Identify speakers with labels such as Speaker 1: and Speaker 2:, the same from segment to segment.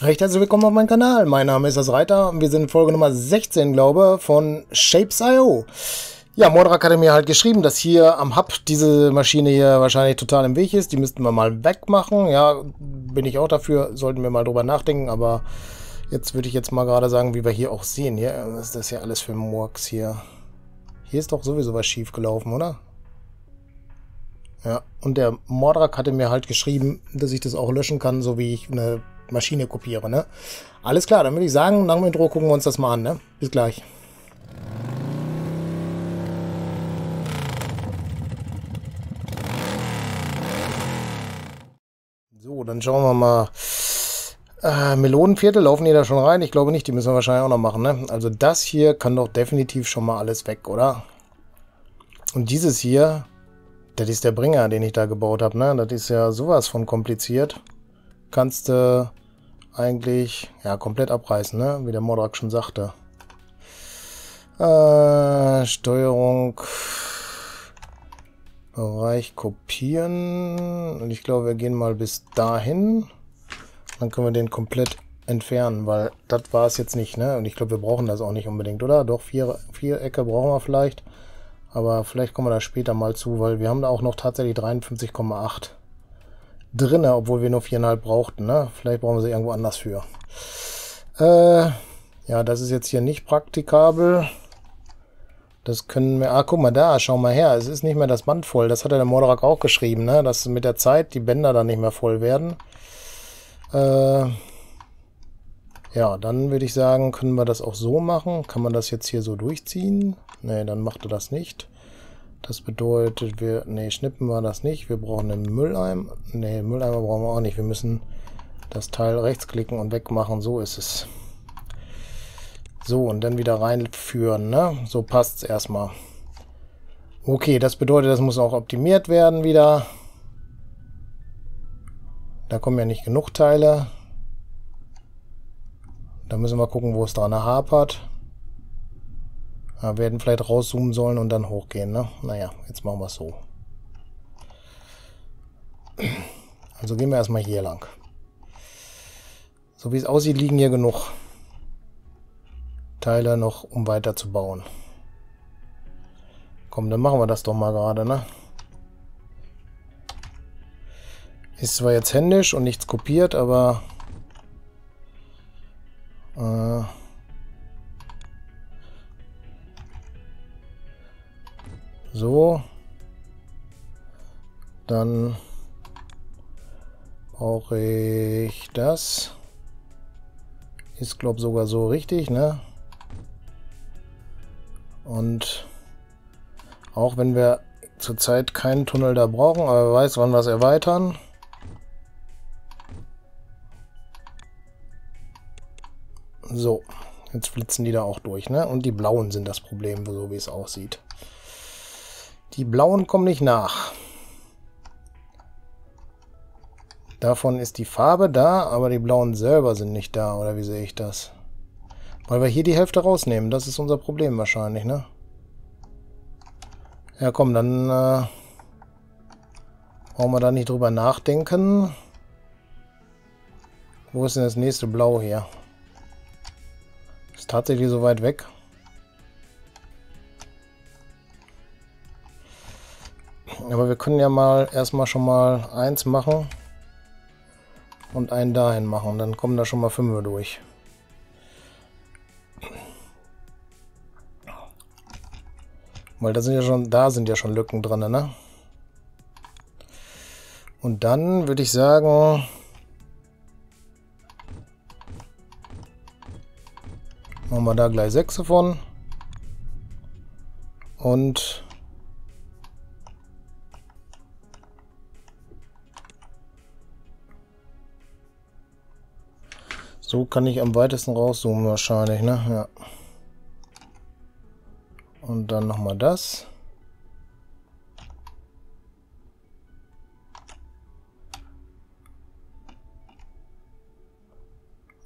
Speaker 1: Recht herzlich willkommen auf meinem Kanal. Mein Name ist das Reiter und wir sind in Folge Nummer 16, glaube von Shapes.io. Ja, Mordrak hatte mir halt geschrieben, dass hier am Hub diese Maschine hier wahrscheinlich total im Weg ist. Die müssten wir mal wegmachen. Ja, bin ich auch dafür. Sollten wir mal drüber nachdenken. Aber jetzt würde ich jetzt mal gerade sagen, wie wir hier auch sehen. Hier, was ist das hier alles für Murks hier? Hier ist doch sowieso was schief gelaufen, oder? Ja, und der Mordrak hatte mir halt geschrieben, dass ich das auch löschen kann, so wie ich eine Maschine kopiere, ne? Alles klar, dann würde ich sagen, nach dem Intro gucken wir uns das mal an, ne? Bis gleich. So, dann schauen wir mal. Äh, Melonenviertel, laufen die da schon rein? Ich glaube nicht, die müssen wir wahrscheinlich auch noch machen, ne? Also das hier kann doch definitiv schon mal alles weg, oder? Und dieses hier, das ist der Bringer, den ich da gebaut habe, ne? Das ist ja sowas von kompliziert. Kannst du eigentlich ja komplett abreißen, ne? wie der Modrak schon sagte. Äh, Steuerung Bereich kopieren und ich glaube, wir gehen mal bis dahin. Dann können wir den komplett entfernen, weil das war es jetzt nicht, ne? Und ich glaube, wir brauchen das auch nicht unbedingt, oder? Doch, vier, vier Ecke brauchen wir vielleicht. Aber vielleicht kommen wir da später mal zu, weil wir haben da auch noch tatsächlich 53,8 drin, obwohl wir nur viereinhalb brauchten. Ne? Vielleicht brauchen wir sie irgendwo anders für. Äh, ja, das ist jetzt hier nicht praktikabel. Das können wir... Ah, guck mal da, schau mal her. Es ist nicht mehr das Band voll. Das hat der Moderak auch geschrieben, ne? dass mit der Zeit die Bänder dann nicht mehr voll werden. Äh, ja, dann würde ich sagen, können wir das auch so machen. Kann man das jetzt hier so durchziehen? Ne, dann macht er das nicht. Das bedeutet, wir, nee, schnippen wir das nicht. Wir brauchen einen Mülleimer. Nee, Mülleimer brauchen wir auch nicht. Wir müssen das Teil rechtsklicken und wegmachen. So ist es. So, und dann wieder reinführen, ne? So passt es erstmal. Okay, das bedeutet, das muss auch optimiert werden wieder. Da kommen ja nicht genug Teile. Da müssen wir gucken, wo es dran hapert. Ja, werden vielleicht rauszoomen sollen und dann hochgehen, ne? Naja, jetzt machen wir es so. Also gehen wir erstmal hier lang. So wie es aussieht, liegen hier genug Teile noch, um weiter zu bauen. Komm, dann machen wir das doch mal gerade, ne? Ist zwar jetzt händisch und nichts kopiert, aber... Äh, So. Dann brauche ich das. Ist, glaube sogar so richtig, ne? Und auch wenn wir zurzeit keinen Tunnel da brauchen, aber wer weiß, wann wir es erweitern. So, jetzt flitzen die da auch durch, ne? Und die blauen sind das Problem, so wie es aussieht. Die blauen kommen nicht nach. Davon ist die Farbe da, aber die blauen selber sind nicht da, oder wie sehe ich das? Weil wir hier die Hälfte rausnehmen, das ist unser Problem wahrscheinlich, ne? Ja komm, dann äh, brauchen wir da nicht drüber nachdenken. Wo ist denn das nächste Blau hier? Ist tatsächlich so weit weg. Aber wir können ja mal erstmal schon mal eins machen und einen dahin machen. Dann kommen da schon mal fünf durch. Weil da sind ja schon, da sind ja schon Lücken drin, ne? Und dann würde ich sagen, machen wir da gleich sechs davon. Und So kann ich am weitesten rauszoomen wahrscheinlich, ne? Ja. Und dann nochmal das.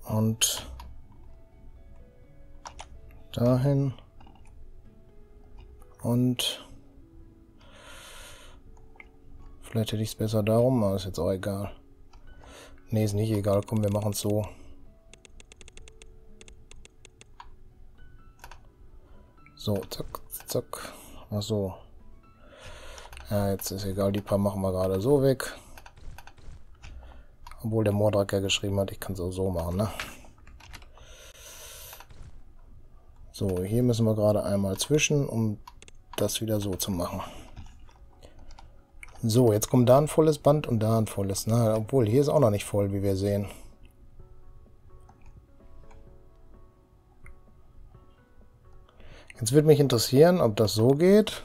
Speaker 1: Und dahin. Und vielleicht hätte ich es besser darum, aber ist jetzt auch egal. Ne, ist nicht egal. Komm, wir machen es so. So, zack, zack. Ach so. Ja, jetzt ist egal, die paar machen wir gerade so weg. Obwohl der Mordrak ja geschrieben hat, ich kann es auch so machen, ne? So, hier müssen wir gerade einmal zwischen, um das wieder so zu machen. So, jetzt kommt da ein volles Band und da ein volles. Na, obwohl, hier ist auch noch nicht voll, wie wir sehen. Jetzt würde mich interessieren, ob das so geht.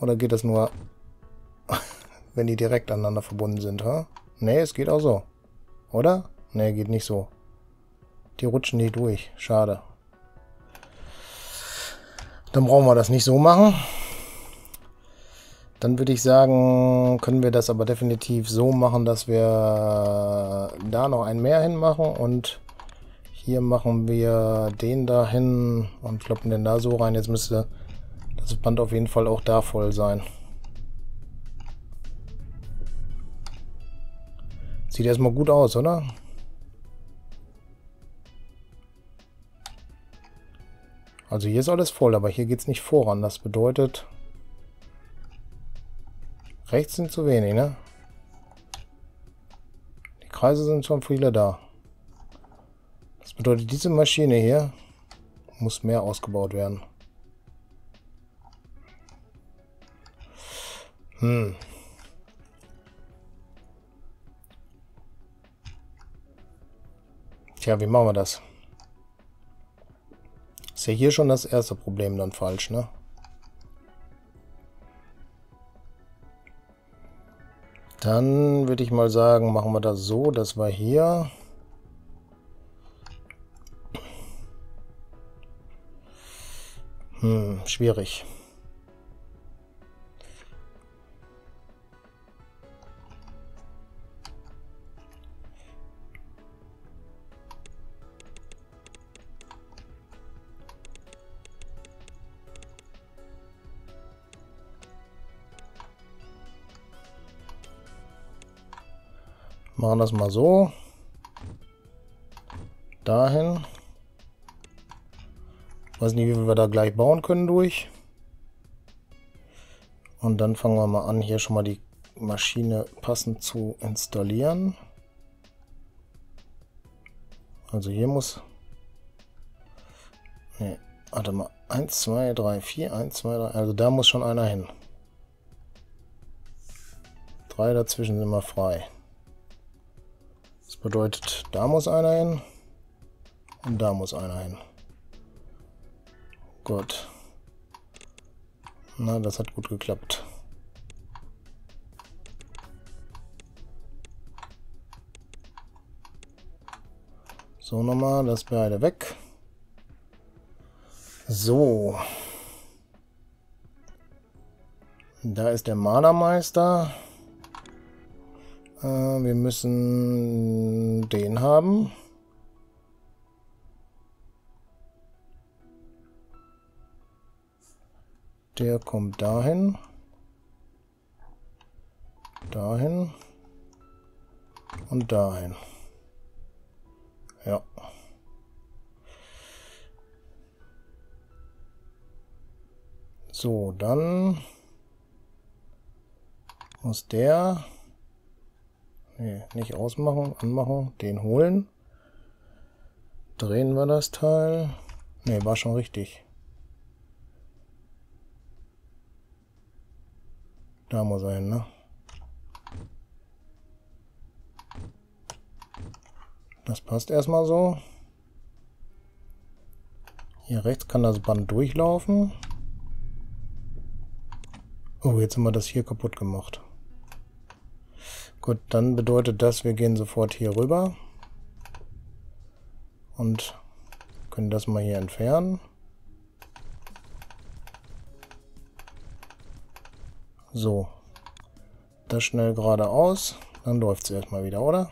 Speaker 1: Oder geht das nur, wenn die direkt aneinander verbunden sind, ha? Ne, es geht auch so. Oder? Ne, geht nicht so. Die rutschen nicht durch. Schade. Dann brauchen wir das nicht so machen. Dann würde ich sagen, können wir das aber definitiv so machen, dass wir da noch ein mehr hinmachen und hier machen wir den da hin und kloppen den da so rein. Jetzt müsste das Band auf jeden Fall auch da voll sein. Sieht erstmal gut aus, oder? Also hier ist alles voll, aber hier geht es nicht voran. Das bedeutet, Rechts sind zu wenig, ne? Die Kreise sind schon viele da. Das bedeutet, diese Maschine hier muss mehr ausgebaut werden. Hm. Tja, wie machen wir das? Ist ja hier schon das erste Problem dann falsch, ne? Dann würde ich mal sagen, machen wir das so, dass wir hier Hm, schwierig. Machen das mal so. Dahin. Weiß nicht, wie viel wir da gleich bauen können durch. Und dann fangen wir mal an, hier schon mal die Maschine passend zu installieren. Also hier muss... Ne, warte mal. 1, 2, 3, 4, 1, 2, 3. Also da muss schon einer hin. Drei dazwischen sind wir frei bedeutet, da muss einer hin und da muss einer hin. Gut. Na, das hat gut geklappt. So, nochmal, das beide weg. So. Da ist der Malermeister. Äh, wir müssen den haben. Der kommt dahin. Dahin. Und dahin. Ja. So, dann muss der Nee, nicht ausmachen, anmachen, den holen. Drehen wir das Teil. Ne, war schon richtig. Da muss er hin, ne? Das passt erstmal so. Hier rechts kann das Band durchlaufen. Oh, jetzt haben wir das hier kaputt gemacht. Gut, dann bedeutet das, wir gehen sofort hier rüber und können das mal hier entfernen. So. Das schnell geradeaus. Dann läuft es erstmal wieder, oder?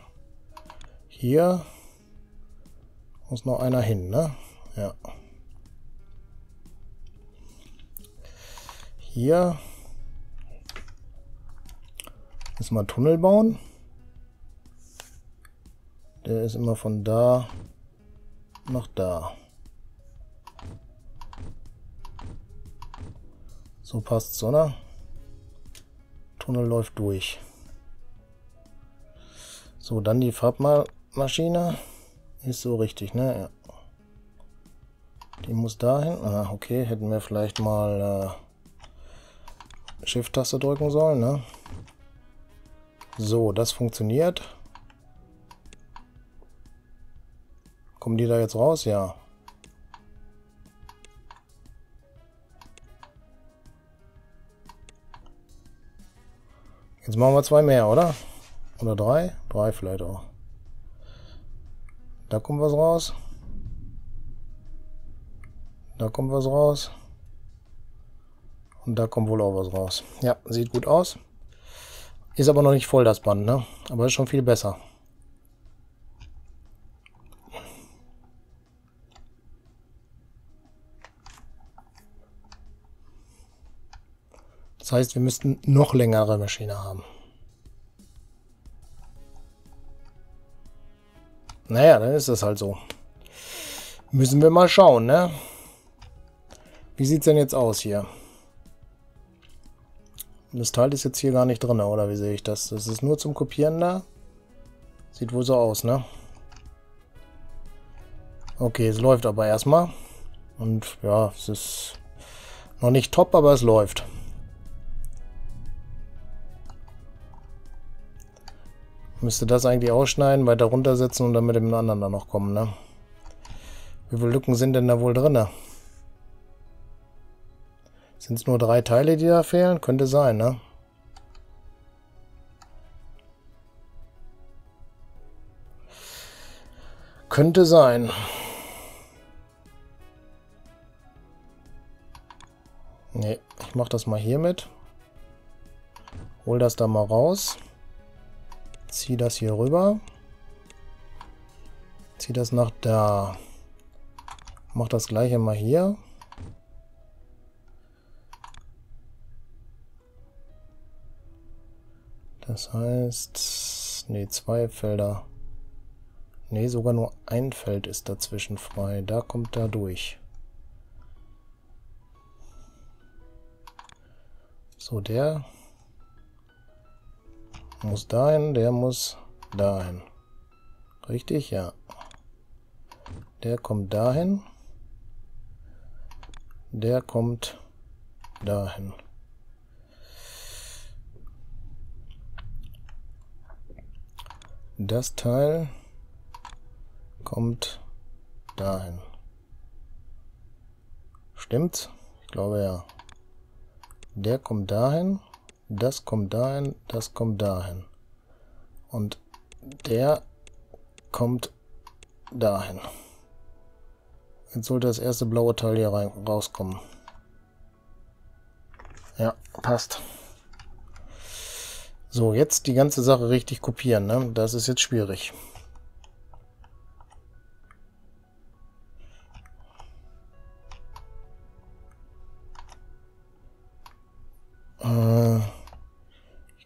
Speaker 1: Hier muss noch einer hin, ne? Ja. Hier müssen wir Tunnel bauen. Der ist immer von da nach da. So passt's, oder? Tunnel läuft durch. So, dann die Farbmaschine. Ist so richtig, ne? Ja. Die muss dahin. Ah, okay, hätten wir vielleicht mal äh, Shift-Taste drücken sollen, ne? So, das funktioniert. Kommen die da jetzt raus? Ja. Jetzt machen wir zwei mehr, oder? Oder drei? Drei vielleicht auch. Da kommt was raus. Da kommt was raus. Und da kommt wohl auch was raus. Ja, sieht gut aus. Ist aber noch nicht voll das Band, ne? Aber ist schon viel besser. Das heißt, wir müssten noch längere Maschine haben. Naja, dann ist das halt so. Müssen wir mal schauen, ne? Wie sieht es denn jetzt aus hier? Das Teil ist jetzt hier gar nicht drin, oder wie sehe ich das? Das ist nur zum Kopieren da. Sieht wohl so aus, ne? Okay, es läuft aber erstmal. Und ja, es ist noch nicht top, aber es läuft. Müsste das eigentlich ausschneiden, weiter runtersetzen und dann mit dem anderen dann noch kommen, ne? Wie viele Lücken sind denn da wohl drin? Sind es nur drei Teile, die da fehlen? Könnte sein, ne? Könnte sein. Ne, ich mach das mal hier mit. Hol das da mal raus. Zieh das hier rüber. Zieh das nach da. Mach das gleiche mal hier. Das heißt, nee, zwei Felder. Nee, sogar nur ein Feld ist dazwischen frei. Da kommt er durch. So, der muss dahin, der muss dahin. Richtig? Ja. Der kommt dahin. Der kommt dahin. Das Teil kommt dahin. Stimmt's? Ich glaube ja. Der kommt dahin, das kommt dahin, das kommt dahin. Und der kommt dahin. Jetzt sollte das erste blaue Teil hier rein, rauskommen. Ja, passt. So, jetzt die ganze Sache richtig kopieren. Ne? Das ist jetzt schwierig.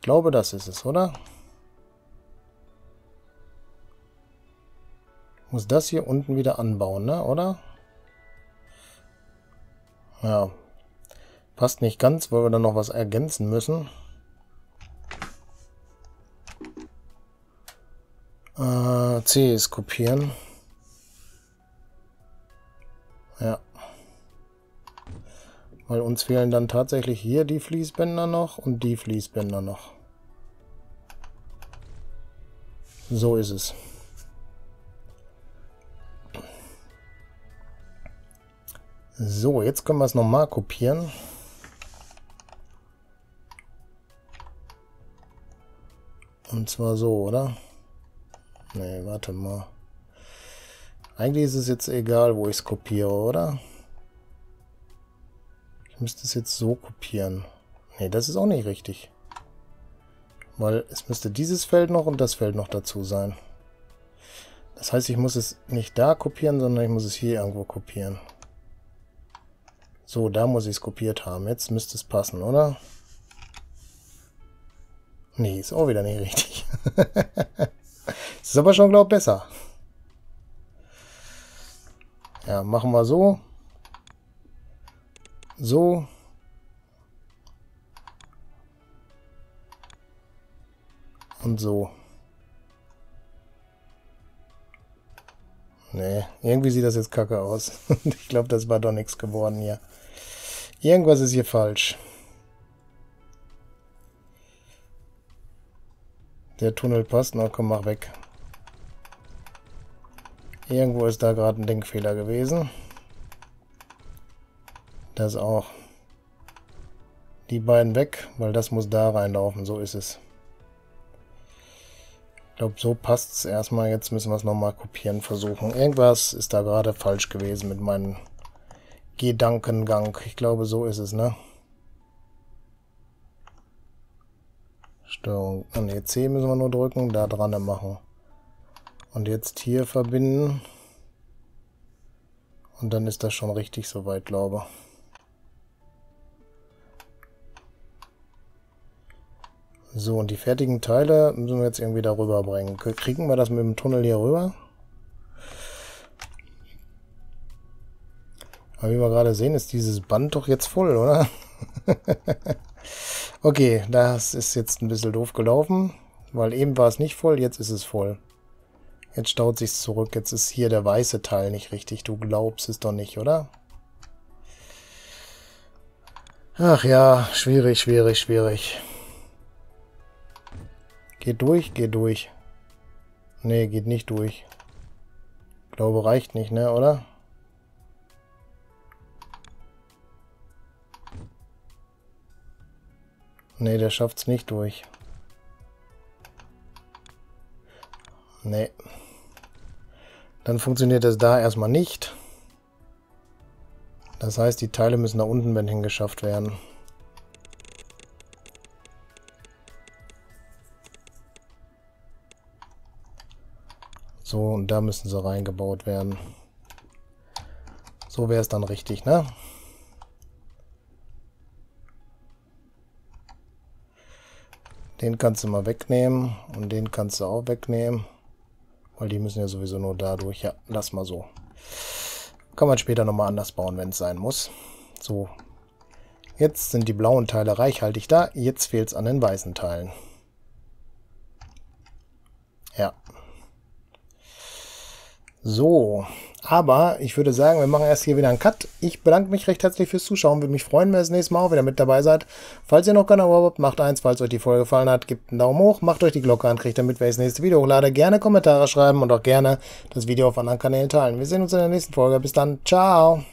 Speaker 1: Glaube, das ist es, oder? Muss das hier unten wieder anbauen, ne? oder? Ja. Passt nicht ganz, weil wir dann noch was ergänzen müssen. Äh, C ist kopieren. Uns fehlen dann tatsächlich hier die Fließbänder noch und die Fließbänder noch. So ist es. So, jetzt können wir es nochmal kopieren. Und zwar so, oder? Nee, warte mal. Eigentlich ist es jetzt egal, wo ich es kopiere, oder? Ich müsste es jetzt so kopieren. Nee, das ist auch nicht richtig. Weil es müsste dieses Feld noch und das Feld noch dazu sein. Das heißt, ich muss es nicht da kopieren, sondern ich muss es hier irgendwo kopieren. So, da muss ich es kopiert haben. Jetzt müsste es passen, oder? Nee, ist auch wieder nicht richtig. Ist aber schon, glaube ich, besser. Ja, machen wir so. So. Und so. Nee, irgendwie sieht das jetzt kacke aus. ich glaube, das war doch nichts geworden hier. Irgendwas ist hier falsch. Der Tunnel passt. Na komm, mach weg. Irgendwo ist da gerade ein Denkfehler gewesen. Das auch. Die beiden weg, weil das muss da reinlaufen. So ist es. Ich glaube, so passt es erstmal. Jetzt müssen wir es nochmal kopieren versuchen. Irgendwas ist da gerade falsch gewesen mit meinem Gedankengang. Ich glaube, so ist es, ne? Steuerung. Ah, ne, C müssen wir nur drücken, da dran machen. Und jetzt hier verbinden. Und dann ist das schon richtig soweit, glaube ich. So, und die fertigen Teile müssen wir jetzt irgendwie darüber bringen. Kriegen wir das mit dem Tunnel hier rüber? Aber wie wir gerade sehen, ist dieses Band doch jetzt voll, oder? okay, das ist jetzt ein bisschen doof gelaufen, weil eben war es nicht voll, jetzt ist es voll. Jetzt staut sich's zurück, jetzt ist hier der weiße Teil nicht richtig. Du glaubst es doch nicht, oder? Ach ja, schwierig, schwierig, schwierig. Geht durch, geht durch. Nee, geht nicht durch. Glaube, reicht nicht, ne, oder? Nee, der schafft's nicht durch. Nee. Dann funktioniert es da erstmal nicht. Das heißt, die Teile müssen nach unten wenn hingeschafft werden. So, und da müssen sie reingebaut werden. So wäre es dann richtig, ne? Den kannst du mal wegnehmen und den kannst du auch wegnehmen. Weil die müssen ja sowieso nur dadurch. Ja, lass mal so. Kann man später nochmal anders bauen, wenn es sein muss. So. Jetzt sind die blauen Teile reichhaltig da. Jetzt fehlt es an den weißen Teilen. Ja. So, aber ich würde sagen, wir machen erst hier wieder einen Cut. Ich bedanke mich recht herzlich fürs Zuschauen. Würde mich freuen, wenn ihr das nächste Mal auch wieder mit dabei seid. Falls ihr noch kein Abo habt, macht eins. Falls euch die Folge gefallen hat, gebt einen Daumen hoch, macht euch die Glocke an, kriegt damit, wenn ich das nächste Video hochlade. Gerne Kommentare schreiben und auch gerne das Video auf anderen Kanälen teilen. Wir sehen uns in der nächsten Folge. Bis dann. Ciao.